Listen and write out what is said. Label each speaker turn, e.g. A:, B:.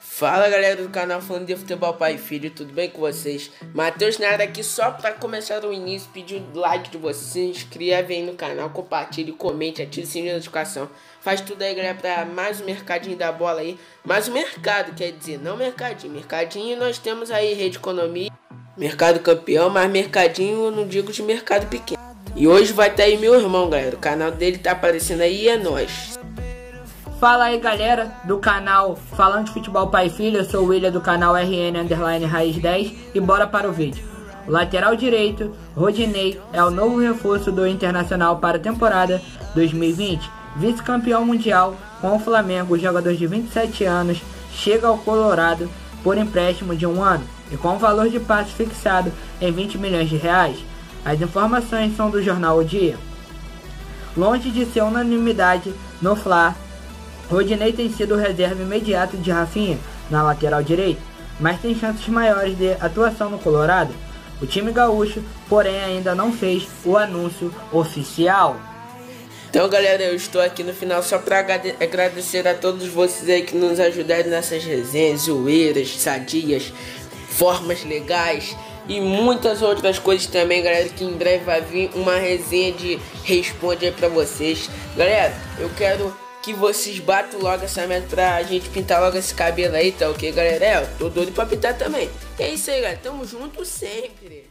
A: Fala galera do canal falando de futebol pai e filho, tudo bem com vocês? Matheus Nada aqui só para começar o início, pedir o like de vocês, inscreve aí no canal, compartilhe, comente, ative o sininho de notificação. Faz tudo aí galera para mais um mercadinho da bola aí, mais um mercado, quer dizer, não mercadinho, mercadinho nós temos aí rede economia, mercado campeão, mas mercadinho eu não digo de mercado pequeno. E hoje vai estar aí meu irmão galera, o canal dele tá aparecendo aí e é nóis.
B: Fala aí galera do canal Falando de Futebol Pai e Filho, eu sou o William do canal RN Underline Raiz 10 e bora para o vídeo. O lateral direito, Rodinei, é o novo reforço do Internacional para a temporada 2020. Vice-campeão mundial com o Flamengo, o jogador de 27 anos chega ao Colorado por empréstimo de um ano e com o valor de passe fixado em 20 milhões de reais. As informações são do jornal O Dia. Longe de ser unanimidade no Fla, Rodinei tem sido reserva imediato de Rafinha na lateral direita, mas tem chances maiores de atuação no Colorado. O time gaúcho, porém, ainda não fez o anúncio oficial.
A: Então, galera, eu estou aqui no final só para agradecer a todos vocês aí que nos ajudaram nessas resenhas, zoeiras, sadias, formas legais e muitas outras coisas também, galera, que em breve vai vir uma resenha de responde aí pra vocês. Galera, eu quero que vocês batam logo essa meta pra gente pintar logo esse cabelo aí, tá ok, galera? É, eu tô doido pra pintar também. É isso aí, galera. Tamo junto sempre.